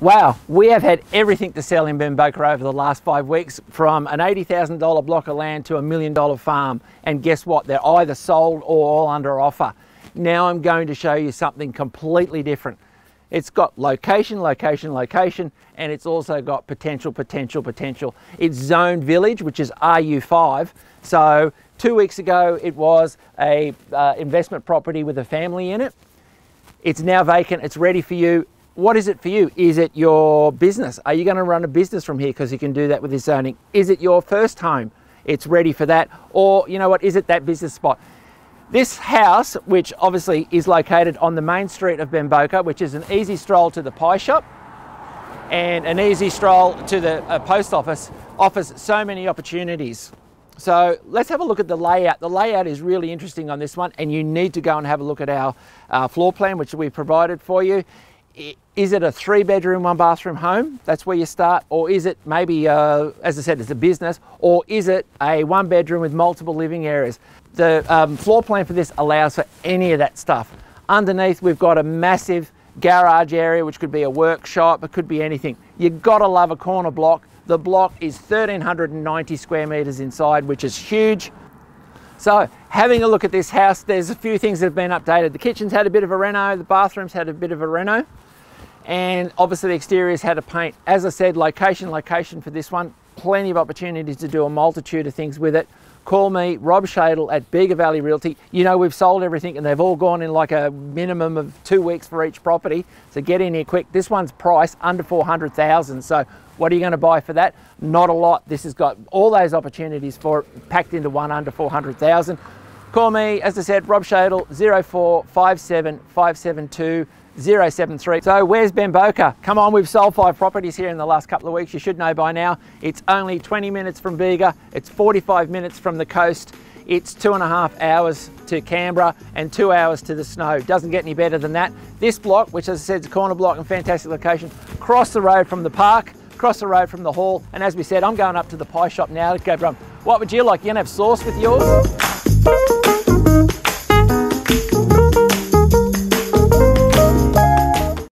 Wow, we have had everything to sell in Bemboka over the last five weeks from an $80,000 block of land to a million dollar farm. And guess what? They're either sold or all under offer. Now I'm going to show you something completely different. It's got location, location, location, and it's also got potential, potential, potential. It's zoned village, which is RU5. So two weeks ago, it was a uh, investment property with a family in it. It's now vacant, it's ready for you what is it for you? Is it your business? Are you going to run a business from here because you can do that with this zoning? Is it your first home? It's ready for that. Or, you know what, is it that business spot? This house, which obviously is located on the main street of Bemboka, which is an easy stroll to the pie shop and an easy stroll to the uh, post office, offers so many opportunities. So let's have a look at the layout. The layout is really interesting on this one and you need to go and have a look at our uh, floor plan, which we provided for you is it a three bedroom, one bathroom home? That's where you start. Or is it maybe, uh, as I said, it's a business, or is it a one bedroom with multiple living areas? The um, floor plan for this allows for any of that stuff. Underneath, we've got a massive garage area, which could be a workshop, it could be anything. You've got to love a corner block. The block is 1,390 square meters inside, which is huge. So having a look at this house, there's a few things that have been updated. The kitchen's had a bit of a reno, the bathroom's had a bit of a reno, and obviously the exterior's had a paint. As I said, location, location for this one, plenty of opportunities to do a multitude of things with it. Call me, Rob Schadel at Bega Valley Realty. You know we've sold everything and they've all gone in like a minimum of two weeks for each property. So get in here quick. This one's price under 400,000. So what are you going to buy for that? Not a lot. This has got all those opportunities for packed into one under 400,000. Call me, as I said, Rob Schadel, 0457 572 073. So where's Ben Bemboka? Come on, we've sold five properties here in the last couple of weeks. You should know by now. It's only 20 minutes from Bega. It's 45 minutes from the coast. It's two and a half hours to Canberra and two hours to the snow. Doesn't get any better than that. This block, which as I said is a corner block and fantastic location, cross the road from the park cross the road from the hall. And as we said, I'm going up to the pie shop now to go from, what would you like? You gonna have sauce with yours?